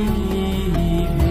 eee